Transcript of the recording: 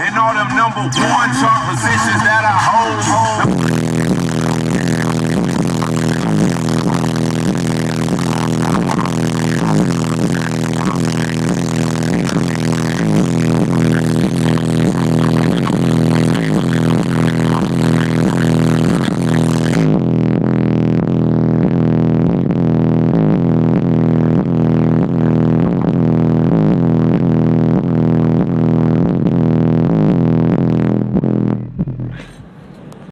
And all them number one chart positions that I hold.